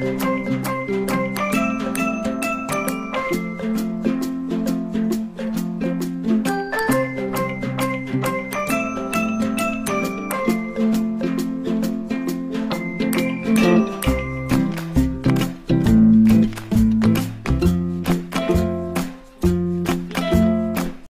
Bye.